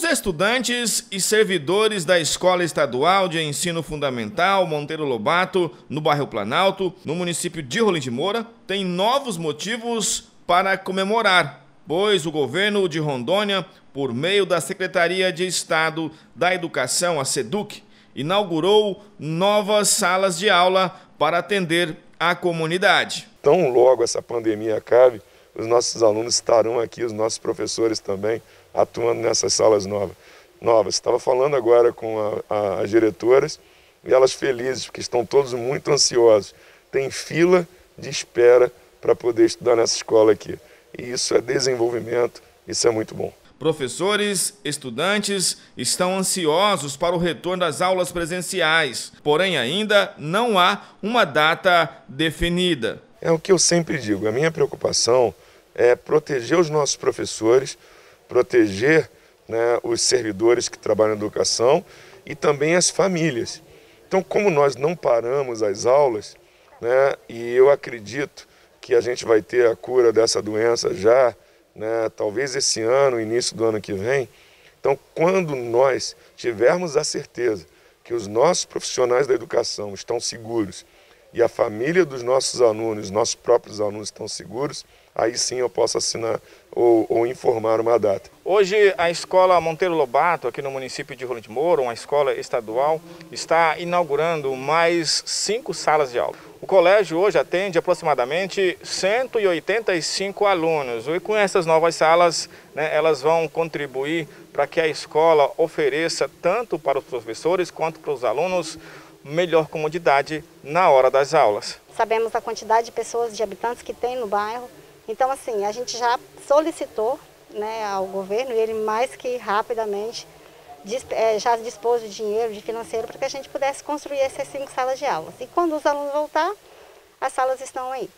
Os estudantes e servidores da Escola Estadual de Ensino Fundamental Monteiro Lobato, no bairro Planalto, no município de Rolim de Moura, têm novos motivos para comemorar, pois o governo de Rondônia, por meio da Secretaria de Estado da Educação, a SEDUC, inaugurou novas salas de aula para atender a comunidade. Tão logo essa pandemia acabe, os nossos alunos estarão aqui, os nossos professores também, atuando nessas salas novas. novas. Estava falando agora com as diretoras e elas felizes, porque estão todos muito ansiosos. Tem fila de espera para poder estudar nessa escola aqui. E isso é desenvolvimento, isso é muito bom. Professores, estudantes estão ansiosos para o retorno das aulas presenciais, porém ainda não há uma data definida. É o que eu sempre digo, a minha preocupação é proteger os nossos professores, proteger né, os servidores que trabalham na educação e também as famílias. Então, como nós não paramos as aulas, né, e eu acredito que a gente vai ter a cura dessa doença já, né, talvez esse ano, início do ano que vem. Então, quando nós tivermos a certeza que os nossos profissionais da educação estão seguros e a família dos nossos alunos, nossos próprios alunos estão seguros, aí sim eu posso assinar ou, ou, informar uma data. Hoje a escola Monteiro Lobato, aqui no município de Rolim de Moura, uma escola estadual, está inaugurando mais cinco salas de aula. O colégio hoje atende aproximadamente 185 alunos e com essas novas salas, né, elas vão contribuir para que a escola ofereça tanto para os professores quanto para os alunos melhor comodidade na hora das aulas. Sabemos a quantidade de pessoas, de habitantes que tem no bairro, então, assim, a gente já solicitou né, ao governo, e ele mais que rapidamente é, já dispôs de dinheiro, de financeiro, para que a gente pudesse construir essas cinco salas de aulas. E quando os alunos voltar, as salas estão aí.